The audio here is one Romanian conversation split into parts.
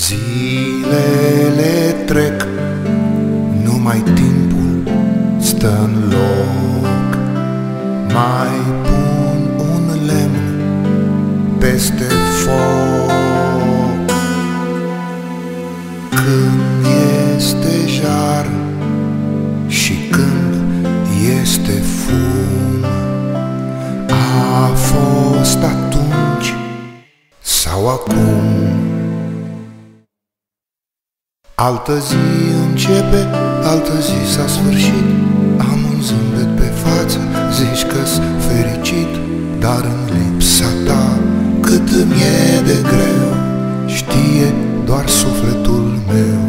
Zilele trec, numai timpul stă în loc. Mai pun un lemn peste foc. Când este jar și când este fum A fost atunci sau acum Altă zi începe, altă zi s-a sfârșit. Am un zâmbet pe față, zici că-s fericit Dar în lipsa ta cât îmi e de greu. Știe doar sufletul meu.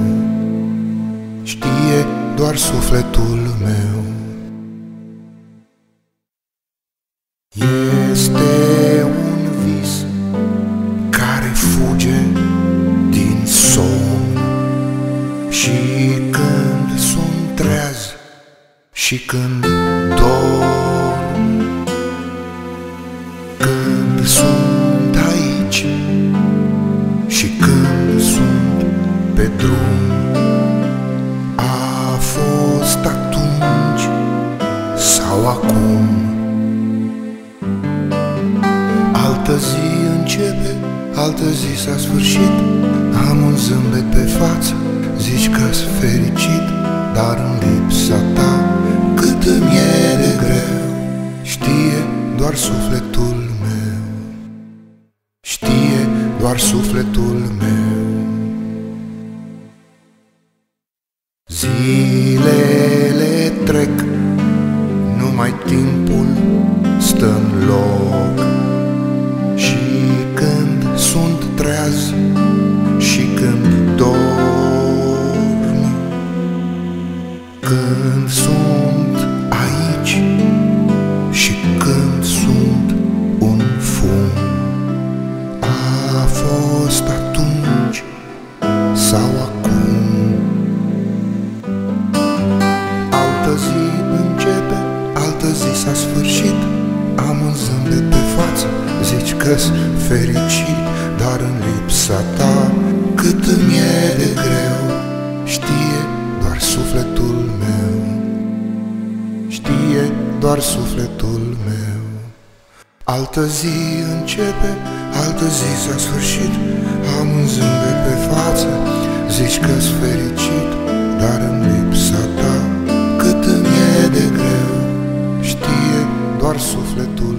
Știe doar sufletul meu. Este și când dorm Când sunt aici și când sunt pe drum A fost atunci sau acum. Altă zi începe, altă zi s-a sfârșit. Am un zâmbet pe față, zici că-s fericit Dar în doar sufletul meu. Zilele trec, numai timpul stă în loc. Și când sunt treaz și când dorm Când sunt zici că-s fericit Dar în lipsa ta, cât îmi e de greu Știe doar sufletul meu. Știe doar sufletul meu. Altă zi începe, altă zi s-a sfârșit Am un zâmbet pe față, zici că-s fericit Dar în lipsa ta, cât îmi e de greu Știe doar sufletul meu